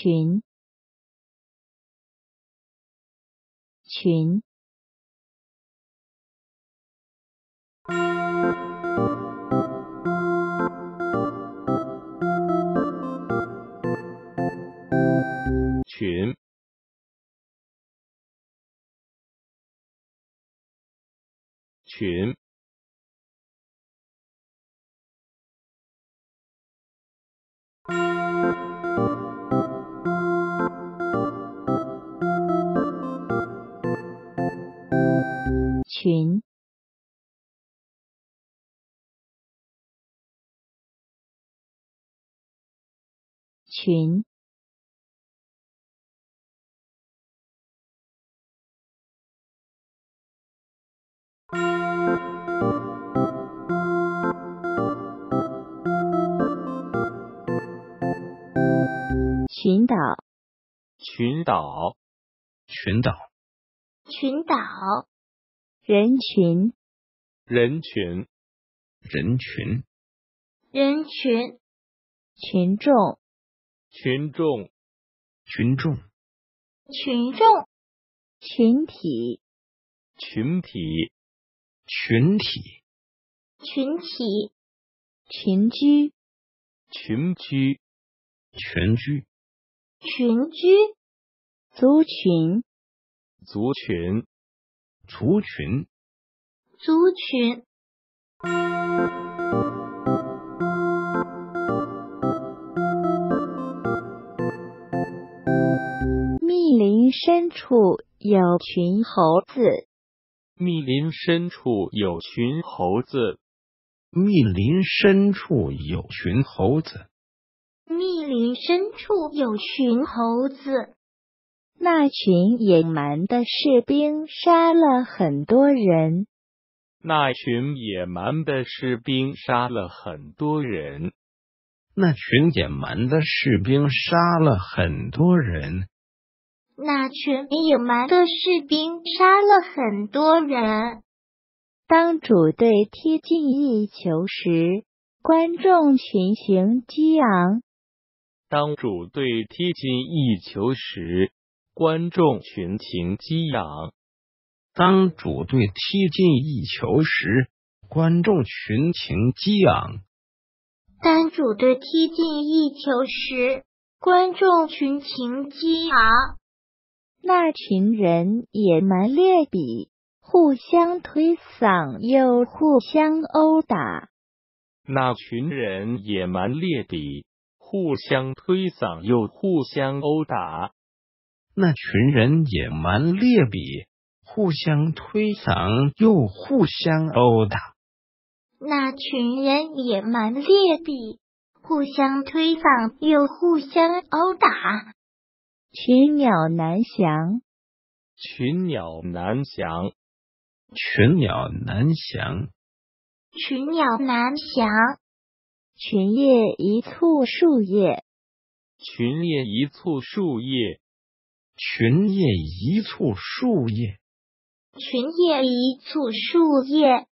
群。群。群。群。群。群。群岛。群岛。群岛。群岛人群。人群。人群。人群。群众。群众。群众。群众。群体。群体。群体。群体。群居。群居。群居。群居。族群。族群族群。族群。密林深处有群猴子，密林深处有群猴子，密林深处有群猴子，密林深处有群猴子。那群野蛮的士兵杀了很多人，那群野蛮的士兵杀了很多人，那群野蛮的士兵杀了很多人，那群野蛮的士兵杀了很多人。当主队踢进一球时，观众群情激昂。当主队踢进一球时，观众群情激昂。当主队踢进一球时，观众群情激昂。当主队踢进一球时，观众群情激昂。那群人野蛮劣比，互相推搡又互相殴打。那群人野蛮劣比，互相推搡又互相殴打。那群人野蛮劣比，互相推搡又互相殴打。那群人野蛮劣比，互相推搡又互相殴打。群鸟难翔，群鸟难翔，群鸟难翔，群鸟难降。群叶一簇树叶，群叶一簇树叶，群叶一簇树叶，群叶一簇树叶。